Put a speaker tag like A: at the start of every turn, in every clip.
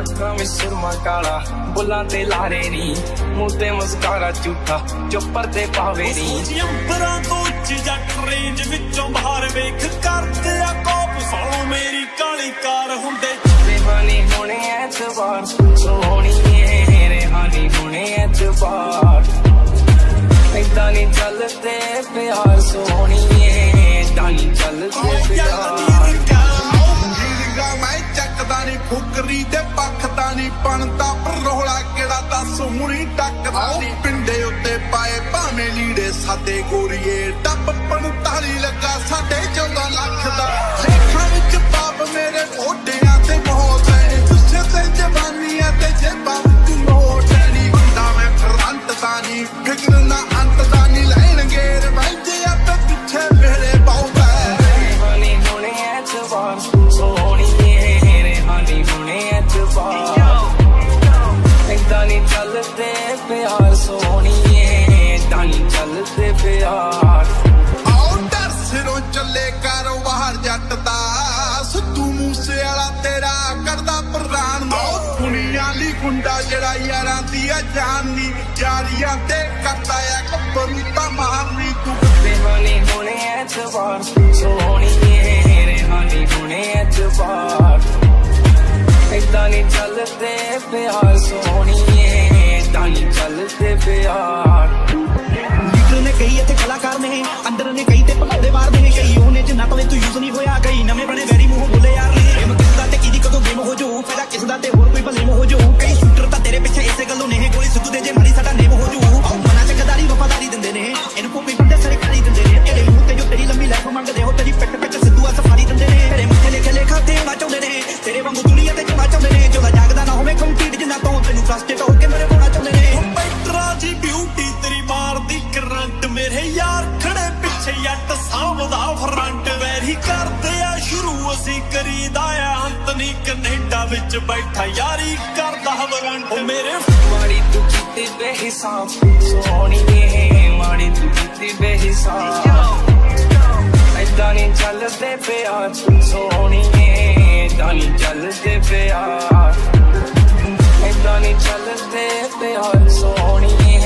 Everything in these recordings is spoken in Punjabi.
A: ਅੱਖਾਂ ਵਿੱਚ ਸੁਰਮਾ ਕਾਲਾ ਬੁੱਲਾਂ ਤੇ ਲਾਰੇ ਨੀ। ਮੂੰਹ ਤੇ ਮੁਸਕਾਰਾ ਝੂਠਾ ਜੋ ਪਰਦੇ ਪਾਵੇ ਨੀ।
B: ਅੰਬਰਾਂ ਤੋਂ ਉੱਚ ਜੱਟ ਰੇਂਜ ਵਿੱਚੋਂ ਬਾਹਰ ਵੇਖ ਕਰਦੇ ਆ ਕੋਪ। ਸੌ ਮੇਰੀ ਕਾਲੀ ਕਾਰ ਹੁੰਦੇ
A: ਰੇਹਾਨੀ ਹੋਣੇ ਐਤਵਾਰ ਸੋਹਣੀਏ ਰੇਹਾਨੀ ਹੋਣੇ ਐਤਵਾਰ। ਏਦਾਂ ਨਹੀਂ ਚੱਲਦੇ ਪਿਆਰ ਸੋਹਣੀਏ ਏਦਾਂ ਨਹੀਂ ਚੱਲਦੇ ਪਿਆਰ।
C: ਜੀਰਿੰਗਾ ਮੈਂ ਚੱਕਦਾ ਨਹੀਂ ਫੁਕਰੀ ਤੇ ਪੱਖਦਾ ਨਹੀਂ ਪਣਦਾ ਪਰ ਰੋਲਾ ਕਿਹੜਾ ਦੱਸ ਹੁਣੀ ਟੱਕਦਾ ਨਹੀਂ ਪਿੰਡੇ ਉੱਤੇ ਪਾਏ ਭਾਵੇਂ ਲੀੜੇ ਸਾਦੇ ਗੋਰੀਏ ਟੱਪ 45 ਲੱਗਾ ਸਾਡੇ 14 ਲੱਖ ਦਾ। ਗੁੰਡਾ ਜਿਹੜਾ ਯਾਰਾਂ ਦੀ ਆ ਜਾਨੀ ਜਾਰੀਆਂ ਤੇ ਕਰਦਾ ਆ ਕੱਪਰੂ ਤਾਂ ਮਾਰਨੀ ਤੂੰ
A: ਰੇਹਾਨੀ ਹੋਣੇ ਐਤਵਾਰ ਸੋਹਣੀਏ ਰੇਹਾਨੀ ਹੋਣੇ ਐਤਵਾਰ। ਏਦਾਂ ਨਹੀਂ ਚੱਲਦੇ ਪਿਆਰ ਸੋਹਣੀਏ ਏਦਾਂ ਨਹੀਂ ਚੱਲਦੇ ਪਿਆਰ।
D: ਲੀਡਰ ਨੇ ਕਈ ਇੱਥੇ ਕਲਾਕਾਰ ਨੇ ਅੰਦਰ ਨੇ ਕਈ ਤੇ ਭਗੌੜੇ ਮਾਰਦੇ ਨੇ ਕਈ ਉਹਨੇ ਜਿੰਨਾ ਤੋਂ ਤੂੰ ਯੂਜ਼ ਨਹੀਂ ਹੋਇਆ ਕਈ ਨਵੇਂ ਬਣੇ ਵੈਰੀ ਮੂੰਹ ਬੋਲੇ ਯਾਰ ਗੇਮ ਹੋ ਫਾਇਦਾ ਕਿਸ ਦਾ ਤੇ ਹੋਰ ਕੋਈ ਭਲੇ ਹੋ ਜਾਊ ਕਈ
B: ਬੈਠਾ ਯਾਰੀ ਕਰਦਾ ਵਰੰਟ ਉਹ ਮੇਰੇ
A: ਮਾੜੀ ਤੂੰ ਕੀਤੀ ਬੇਹਿਸਾਬ ਸੋਹਣੀਏ ਮਾੜੀ ਤੂੰ ਕੀਤੀ ਬੇਹਿਸਾਬ। ਏਦਾਂ ਨਹੀਂ ਚੱਲਦੇ ਪਿਆਰ। ਸੋਹਣੀਏ ਏਦਾਂ ਨਹੀਂ ਚੱਲਦੇ ਪਿਆਰ। ਏਦਾਂ ਨਹੀਂ ਚੱਲਦੇ ਪਿਆਰ। ਸੋਹਣੀਏ ਏਦਾਂ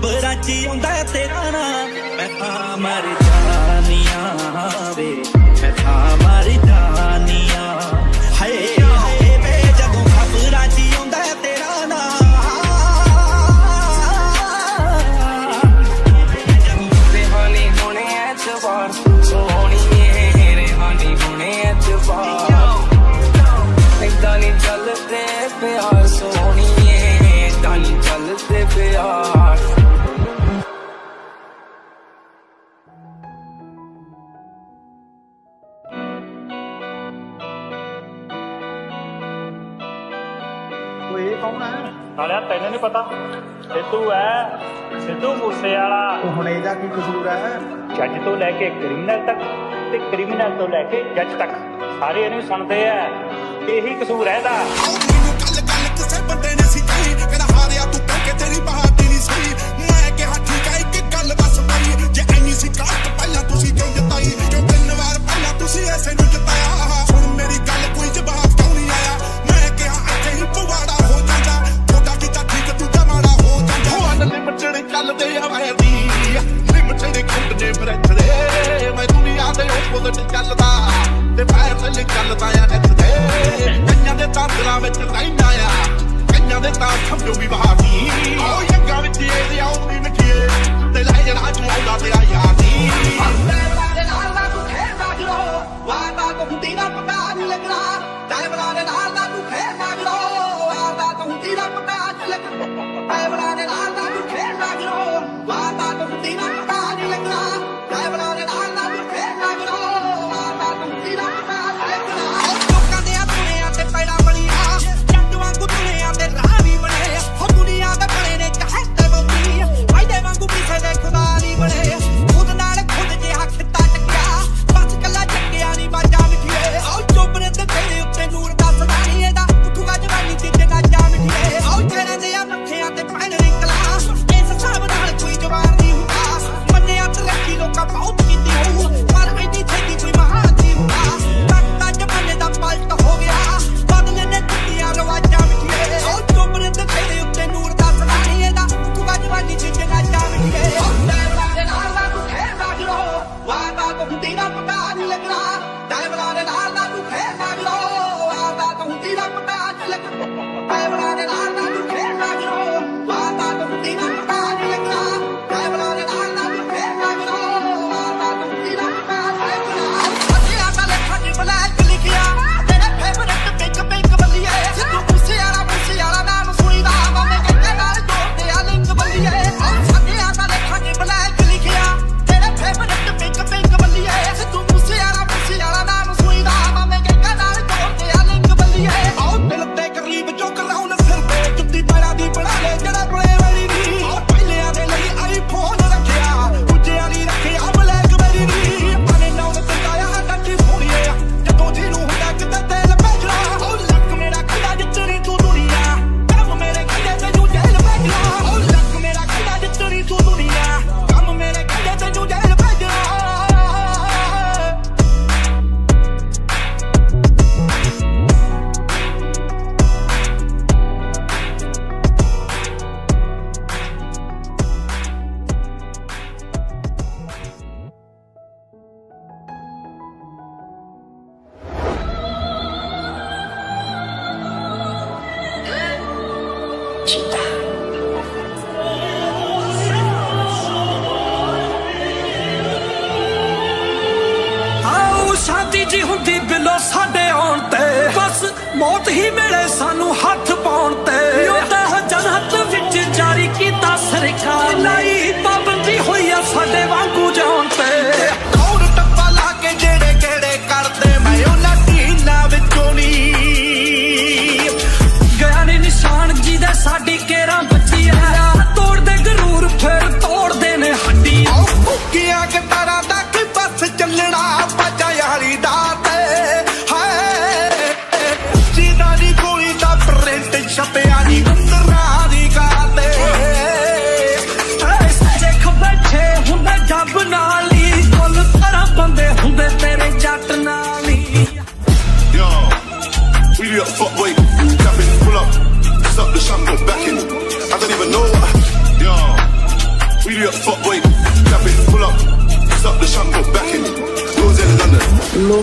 D: ਖਬਰਾਂ 'ਚ ਆਉਂਦਾ ਤੇਰਾ ਨਾਂ ਮੈਂ ਤਾਂ ਮਰ
E: ਸਿੱਧੂ ਐ ਸਿੱਧੂ ਮੂਸੇ ਵਾਲਾ
F: ਹੁਣ ਇਹਦਾ ਕੀ ਕਸੂਰ ਹੈ?
E: ਜੱਜ ਤੋਂ ਲੈ ਕੇ ਕ੍ਰਿਮੀਨਲ ਤੱਕ ਤੇ ਕ੍ਰਿਮੀਨਲ ਤੋਂ ਲੈ ਕੇ ਜੱਜ ਤੱਕ। ਸਾਰੇ ਇਹਨੂੰ ਸੁਣਦੇ ਐ ਇਹੀ ਕਸੂਰ ਹੈ ਇਹਦਾ।
C: ਤੀਰਾ ਪਪਾ ਨਹੀਂ ਲੱਗਣਾ ਤੈ ਬਣਾ ਦੇ
G: ਨਾਲ ਦਾ ਤੂੰ ਫੇਰ ਲੱਗਣਾ ਆਦਾ ਤੂੰ ਤੀਰਾ ਪਪਾ ਨਹੀਂ ਲੱਗਣਾ ਤੈ ਬਣਾ ਦੇ
H: ਨਾਲ ਦਾ ਤੂੰ
G: ਫੇਰ ਲੱਗਣਾ ਆਦਾ ਤੂੰ ਤੀਰਾ
I: ਪਪਾ ਨਹੀਂ ਲੱਗਣਾ।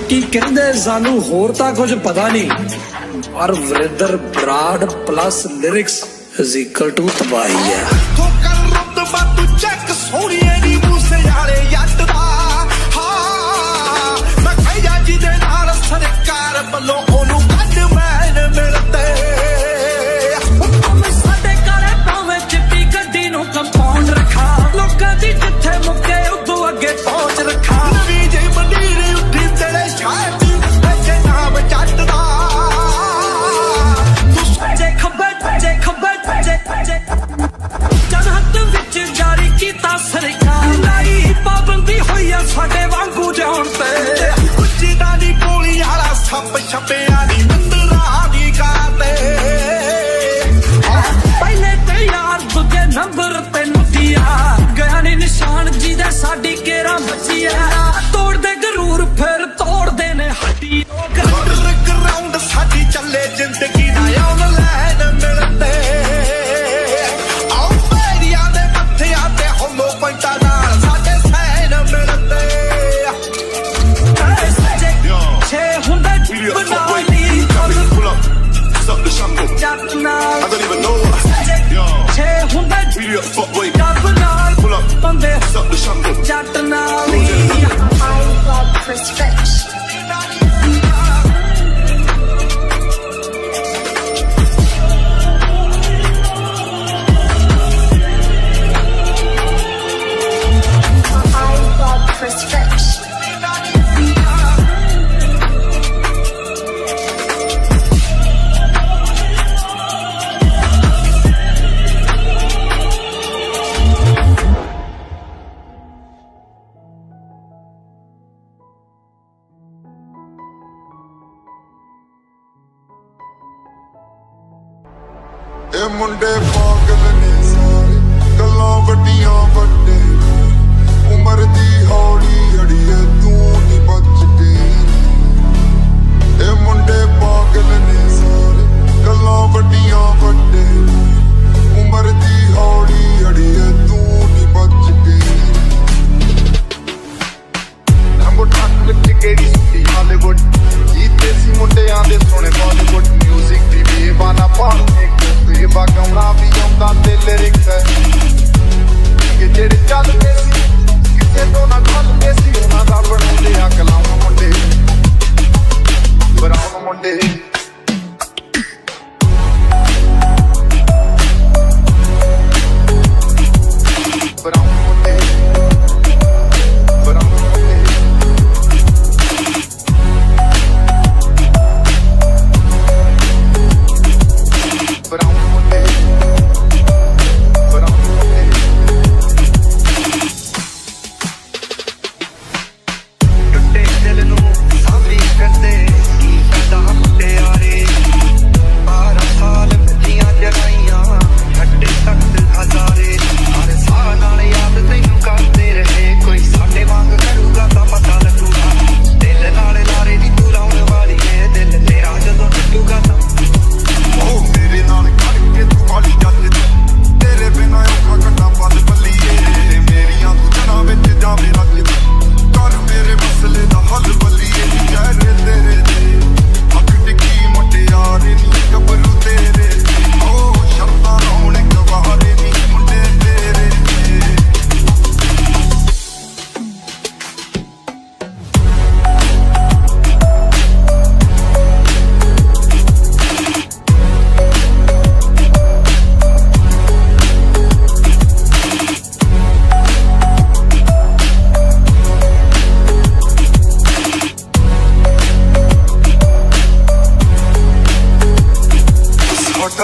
G: ਕੀ ਕਹਿੰਦੇ ਸਾਨੂੰ ਹੋਰ ਤਾਂ ਕੁਝ ਪਤਾ ਨਹੀਂ। ਪਰ Varinder Brar plus lyrics is equal to ਤਬਾਹੀ ਹੈ।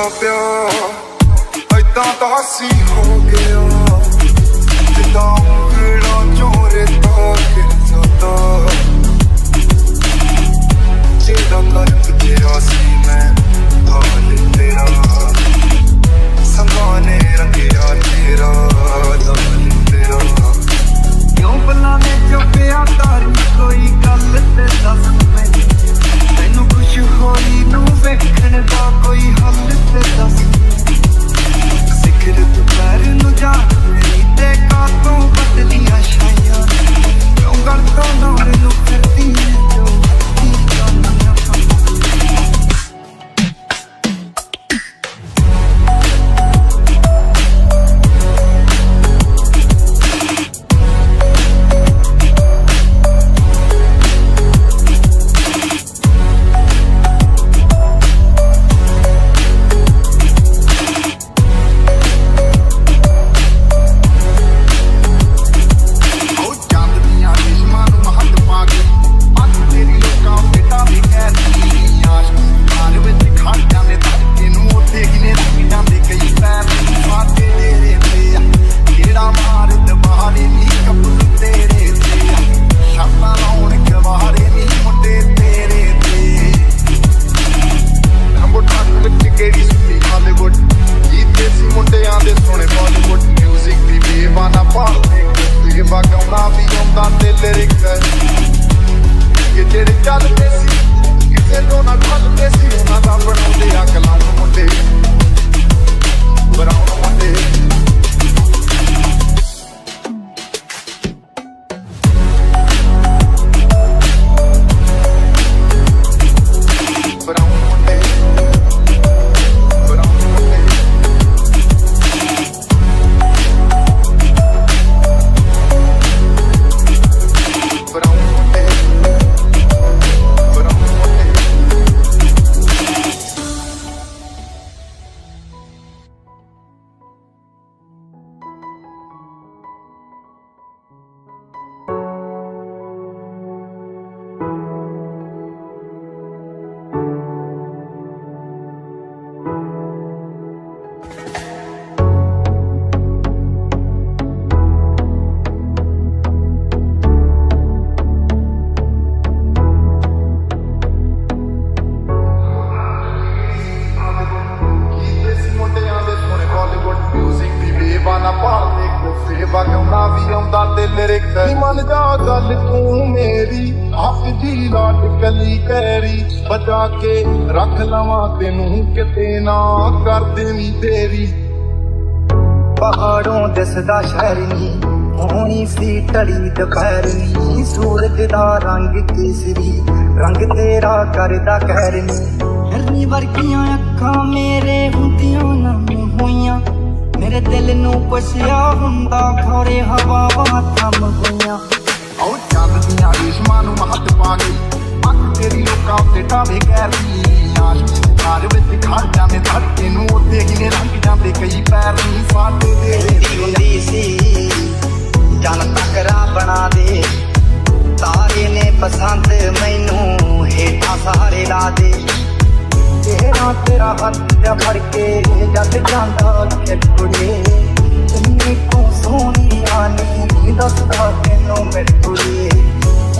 H: ਪਿਆ। ਐਦਾਂ ਤਾਂ ਸੀ ਹੋ
G: ਗਿਆ
H: ਜਿੱਦਾਂ ਉਂਗਲਾਂ ਚੋਂ ਰੇਤਾ ਗਿਰਦਾ ਜਿਹੜਾ ਕਰਮ ਗਿਆ ਸੀ ਮੈਂ ਹਾਲ ਤੇਰਾ। ਸੰਗਾਂ ਨੇ ਰੰਗਿਆ ਤੇਰਾ ਦਮ ਤੇਰਾ। ਕਿਉਂ ਬੁਲਾਵੇਂ ਚੁੱਪਿਆ
J: ਤਾਰੀ ਕੋਈ ਗੱਲ ਤੇ ਦੱਸ ਮੈਨੂੰ? ਮੈਨੂੰ ਕੁਛ ਹੋਈ ਨੂੰ ਵੇਖਣ ਦਾ ਕੋਈ ਹੱਲ ਤੇ ਦੱਸ। ਸਿਖਰ ਦੁਪਹਿਰ ਨੂੰ ਜਾ ਮੇਰੀ ਤੇ ਕਾਤੋਂ ਬਦਲੀਆਂ ਛਾਈਆਂ। ਕਿਉਂ ਗੱਲ ਤੋਂ ਨਾਲ ਨੂੰ ਫਿਰਦੀ
H: ਲਿਰਿਕ ਨੀ ਮੰਨ ਜਾ ਗੱਲ ਤੂੰ ਮੇਰੀ। ਹੱਥ ਦੀ ਲਾਟ ਕਲੀ ਕੈਰੀ ਬਚਾ ਕੇ ਰੱਖ ਲਵਾਂ ਤੈਨੂੰ ਕਿਤੇ ਨਾ ਕਰ ਦੇਵੀਂ ਤੇਰੀ।
J: ਪਹਾੜੋਂ ਦਿਸਦਾ ਸ਼ਹਿਰ ਨੀ ਹੋਣੀ ਸੀ ਟੜੀ ਦੁਪਹਿਰ ਨੀ। ਸੂਰਜ ਦਾ ਰੰਗ ਕੇਸਰੀ ਰੰਗ ਤੇਰਾ ਕਰਦਾ ਕਹਿਰ ਨੀ। ਹਰਨੀ ਵਰਗੀਆਂ ਅੱਖਾਂ ਮੇਰੇ ਹੁੰਦੀਆਂ ਮੇਰੇ ਪੁੱਛਿਆ ਹੁੰਦਾ ਖੋਰੇ ਹਵਾਵਾਂ ਥੰਮ ਗਈਆਂ।
H: ਉਹ ਚੰਦ ਦੀਆਂ ਰੇਸ਼ਮਾਂ ਨੂੰ ਮਹੱਤ ਪਾ ਗਈ ਅੱਖ ਤੇਰੀ ਲੋਕਾਂ ਉੱਤੇ ਟਾਵੇ ਕਹਿਦੀ ਆਸ਼ਕ ਘਰ ਵਿੱਚ ਖੜ ਜਾਂਦੇ ਧੜਕੇ ਨੂੰ ਉੱਤੇ ਕਿਨੇ ਲੰਘ ਜਾਂਦੇ ਕਈ ਪੈਰ ਨਹੀਂ ਸਾਡੇ ਤੇਰੇ
J: ਦੀ ਹੁੰਦੀ ਸੀ ਜਨ ਤਕਰਾ ਬਣਾ ਦੇ। ਤਾਰੇ ਨੇ ਪਸੰਦ ਮੈਨੂੰ ਹੇਠਾਂ ਸਾਰੇ ਲਾ ਦੇ। ਤੇਰਾ ਤੇਰਾ ਹੱਥ ਫੜ ਕੇ ਜਦ ਜਾਂਦਾ ਕਿ ਕੁੜੇ ਇੰਨੀ ਕੋ ਸੋਹਣੀ ਆਨੀ ਦੱਸਦਾ ਤੈਨੂੰ ਮੇਰੇ ਕੁੜੇ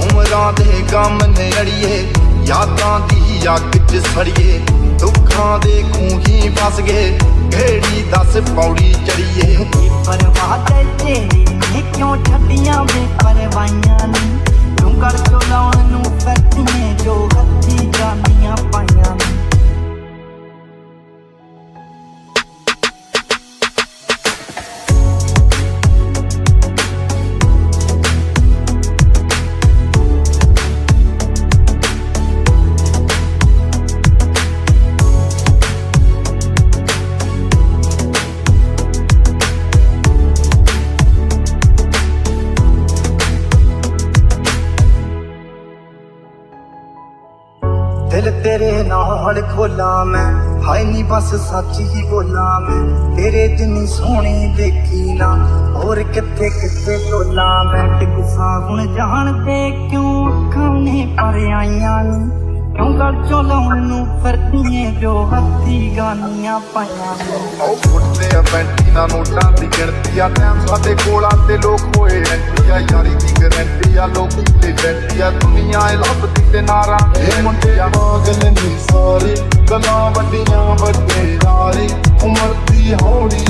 H: ਉਮਰਾਂ ਦੇ ਗਮ ਨੇ ਅੜੀਏ ਯਾਦਾਂ ਦੀ ਅੱਗ 'ਚ ਸੜੀਏ ਦੁੱਖਾਂ ਦੇ ਖੂਹੀ ਫਸ ਗਏ ਕਿਹੜੀ ਦੱਸ ਪੌੜੀ ਚੜੀਏ।
J: ਪਰਵਾਹ ਤੇ ਤੇਰੀ ਨੇ ਕਿਉਂ ਛੱਡੀਆਂ ਬੇਪਰਵਾਈਆਂ ਨੀ? ਤੂੰ ਕਰ ਚੋ ਲਾਉਣ ਨੂੰ ਫਿਰਦੀਆਂ ਜੋ ਹੱਥੀ ਜਾਨੀਆਂ ਪਾਈਆਂ ਨਾਲ ਖੋਲਾ ਮੈਂ। ਹਾਏ ਨੀ ਬਸ ਸੱਚ ਹੀ ਬੋਲਾਂ ਮੈਂ। ਤੇਰੇ ਜਿੰਨੀ ਸੋਹਣੀ ਦੇਖੀ ਨਾ, ਹੋਰ ਕਿੱਥੇ ਕਿੱਥੇ ਟੋਲਾ ਮੈਂ। ਟਿਕਸਾ ਹੁਣ ਜਾਣਦੇ ਕਿਉਂ ਅੱਖਾਂ ਨੇ ਪਰ ਆਈਆਂ ਨੀ। ਕਿਉਂ ਗਲ ਚੋਂ ਲਾਉਣ ਨੂੰ ਫਿਰਦੀਆਂ ਜੋ ਹੱਥੀ ਗਾਨੀਆਂ ਪਾਈਆਂ? ਨੀ
H: ਉਹ ਫੁੱਟਦੇ ਆ ਬੈਂਟੀ ਨਾ ਨੋਟਾਂ ਦੀ ਗਿਣਤੀ ਆ ਟਾਈਮ ਸਾਡੇ ਕੋਲ ਤੇ ਲੋਕ ਹੋਏ ਐਂਟੀ ਆ ਯਾਰੀ ਦੀ ਗਰੰਟੀ ਆ ਲੋਕੀ ਤੇ ਬੈਂਟੀ ਆ ਦੁਨੀਆ ਇਹ ਲੱਭਦੀ ਤੇ ਨਾਰਾ ਇਹ ਮੁੰਡੇ ਆ। ਪਾਗਲ ਨਹੀਂ ਸਾਰੇ ਗੱਲਾਂ ਵੱਡੀਆਂ ਵੱਡੇ ਨਾਰੇ ਉਮਰ ਦੀ ਹੌਲੀ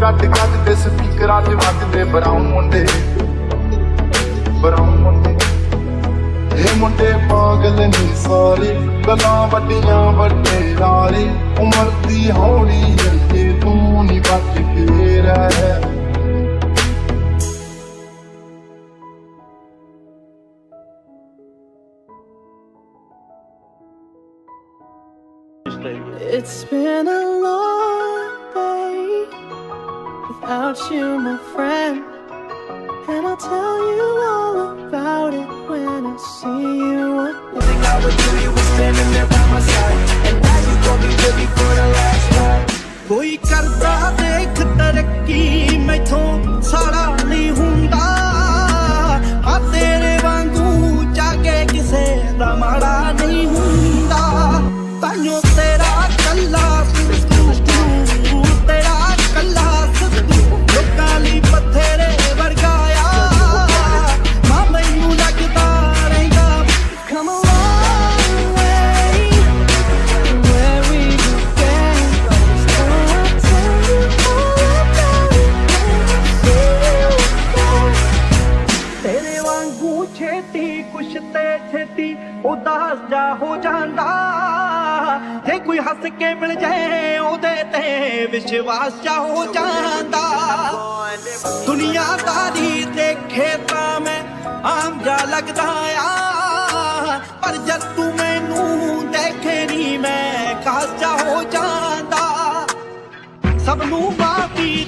H: ਕੱਟ ਕੱਟ ਤੇ ਸਪੀਕਰਾਂ 'ਚ ਵੱਜਦੇ ਬਰਾਉਨ ਮੁੰਡੇ। ਬਰਾਉਨ ਮੁੰਡੇ। ਇਹ ਮੁੰਡੇ ਪਾਗਲ ਨਹੀਂ ਸਾਰੇ, ਗੱਲਾਂ ਵੱਡੀਆਂ ਵੱਡੇ ਨਾਲੇ। ਉਮਰ ਦੀ ਹੌਲੀ ਜੱਕੇ ਤੂੰ ਨਹੀਂ ਬਚ ਕੇ ਰਹਿ।
A: It's been a long without you, my friend. And I'll tell you all about it when I see you again. The thing I would do, you were standing there by my side. And now you gon' be with me for the last time.
I: कोई करता देख तरक्की मैं तो सारा नहीं हूँ ਹੱਸ ਕੇ ਮਿਲ ਜਾਏ, ਉਹਦੇ ਤੇ ਵਿਸ਼ਵਾਸ ਜਾ ਹੋ ਜਾਂਦਾ ਦੁਨੀਆਦਾਰੀ ਦੇਖੇ ਤਾਂ ਮੈਂ ਆਮ ਜਾ ਲੱਗਦਾ ਆ। ਪਰ ਜਦ ਤੂੰ ਮੈਨੂੰ ਦੇਖੇ ਨਹੀਂ ਮੈਂ ਖਾਸ ਜਾ ਹੋ ਜਾਂਦਾ। ਸਭ ਨੂੰ ਮਾਫੀ